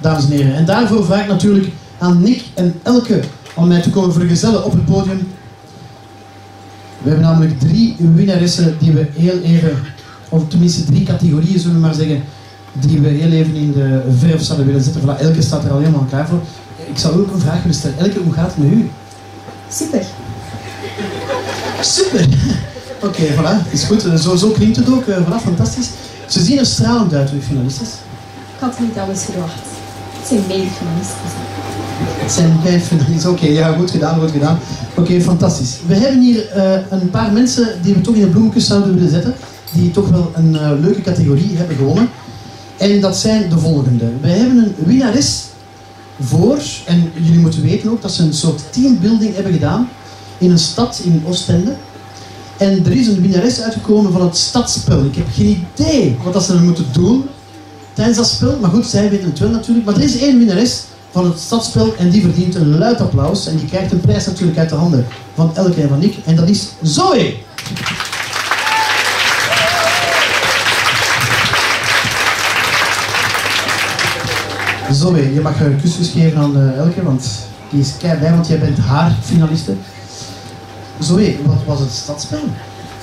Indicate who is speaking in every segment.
Speaker 1: dames en heren. En daarvoor vraag ik natuurlijk aan Nick en Elke om mij te komen vergezellen op het podium. We hebben namelijk drie winnaressen die we heel even, of tenminste drie categorieën zullen we maar zeggen, die we heel even in de verf zouden willen zetten. Voilà, Elke staat er al helemaal klaar voor. Ik zou ook een vraag willen stellen. Elke, hoe gaat het met u?
Speaker 2: Super.
Speaker 1: Super! Oké, voilà, is goed. Zo, zo klinkt het ook. Eh, Voilà, fantastisch. Ze zien er stralend uit, uw finalistes.
Speaker 2: Ik had niet alles verwacht. Zijn medefinalisten.
Speaker 1: Het zijn finalisten. Oké, ja, goed gedaan, goed gedaan. Oké, fantastisch. We hebben hier eh, een paar mensen die we toch in de bloemetjes zouden willen zetten, die toch wel een eh, leuke categorie hebben gewonnen. En dat zijn de volgende. Wij hebben een winnares voor, en jullie moeten weten ook dat ze een soort teambuilding hebben gedaan in een stad in Oostende. En er is een winnares uitgekomen van het stadsspel. Ik heb geen idee wat ze er moeten doen tijdens dat spel. Maar goed, zij weten het wel natuurlijk. Maar er is één winnares van het stadsspel en die verdient een luid applaus. En die krijgt een prijs natuurlijk uit de handen van Elke en van Nick. En dat is Zoe. Zoe, je mag een kusjes geven aan eh, Elke, want die is kei blij, want jij bent haar finaliste. Zoe, wat was het stadsspel?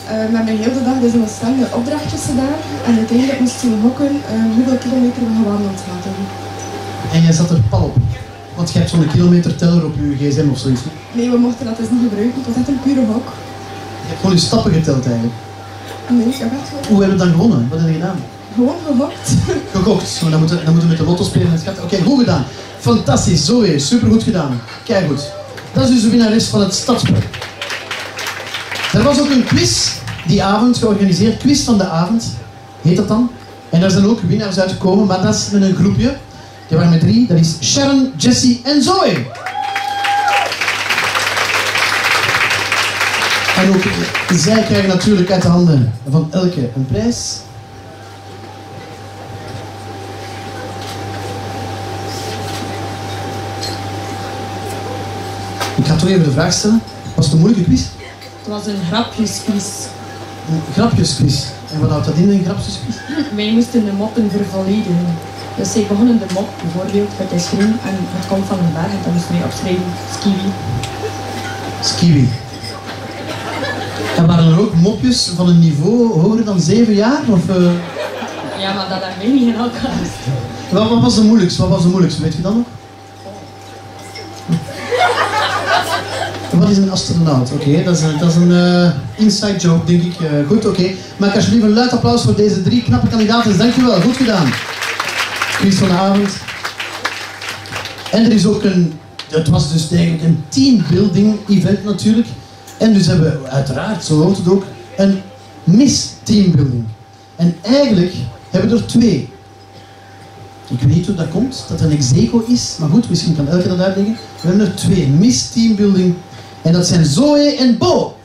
Speaker 2: Eh, we hebben heel de dag dus in Oostende opdrachtjes gedaan. En uiteindelijk moesten we hokken eh, hoeveel kilometer we gewandeld hadden.
Speaker 1: En jij zat er pal op. Want je hebt zo'n kilometerteller op je gsm of zoiets. hè?
Speaker 2: Nee, we mochten dat dus niet gebruiken. Het was echt een pure hok.
Speaker 1: Je hebt gewoon je stappen geteld eigenlijk.
Speaker 2: Nee, ik heb echt gewoon,
Speaker 1: Hoe hebben we dan gewonnen? Wat heb je gedaan?
Speaker 2: gewoon.
Speaker 1: Gegokt. Maar dan moeten, dan moeten we met de lotto spelen. Oké, goed gedaan. Fantastisch, Zoe. Supergoed gedaan. Kijk goed. Dat is dus de winnares van het stadsspel. Er was ook een quiz die avond georganiseerd. Quiz van de avond heet dat dan. En daar zijn ook winnaars uitgekomen, maar dat is met een groepje. Die waren met drie. Dat is Sharon, Jessie en Zoe. En ook zij krijgen natuurlijk uit de handen van elke een prijs. Ik ga toch even de vraag stellen. Was het een moeilijke quiz?
Speaker 3: Het was een grapjesquiz.
Speaker 1: Een grapjesquiz. En wat houdt dat in, een grapjesquiz?
Speaker 3: Wij moesten de moppen vervolledigen. Dus zij begonnen de mop, bijvoorbeeld, het is groen en het komt van een berg. En dan moesten wij opschrijven, skiwi.
Speaker 1: Skiwi. En waren er ook mopjes van een niveau hoger dan zeven jaar? Of, eh,
Speaker 3: Ja, maar dat hebben wij niet in elkaar.
Speaker 1: wat, wat was de moeilijkste? Wat was de moeilijkste? Weet je dat nog? Wat is een astronaut? Oké, dat is een, dat is een eh, inside joke, denk ik. Eh, goed, oké. Maak alsjeblieft een luid applaus voor deze drie knappe kandidaten. Dankjewel, goed gedaan. Quiz van de avond. En er is ook een, het was dus eigenlijk een teambuilding event natuurlijk. En dus hebben we uiteraard, zo hoort het ook, een Miss Teambuilding. En eigenlijk hebben we er twee. Ik weet niet hoe dat komt, dat een execo is, maar goed, misschien kan Elke dat uitleggen. We hebben er twee, Miss Teambuilding. En dat zijn Zoe en Bo.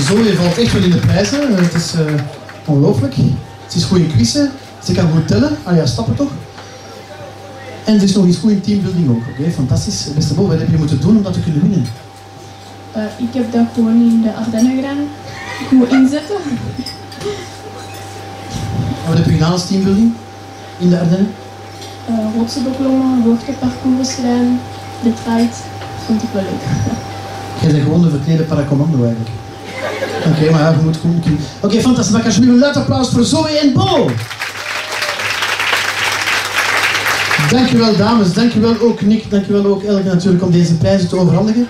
Speaker 1: Zoe valt echt wel in de prijzen, het is eh, ongelooflijk. Ze is goed in quizzen, ze kan goed tellen, ah ja, stappen toch? En ze is nog eens goed in teambuilding ook, oké, fantastisch. Beste Bo, wat heb je moeten doen om dat te kunnen winnen?
Speaker 4: Eh, ik heb dat gewoon in de Ardennen gedaan. Goed inzetten.
Speaker 1: En wat heb je gedaan als teambuilding in de Ardennen?
Speaker 4: Uh, rotsen beklommen. De treit. Vond ik wel leuk.
Speaker 1: Jij bent gewoon de verklede paracommando eigenlijk. Oké, maar je moet goed... Oké, fantastisch. Maak alsjeblieft een luid applaus voor Zoe en Bo. Dankjewel dames, dankjewel ook Nick, dankjewel ook Elke natuurlijk om deze prijzen te overhandigen.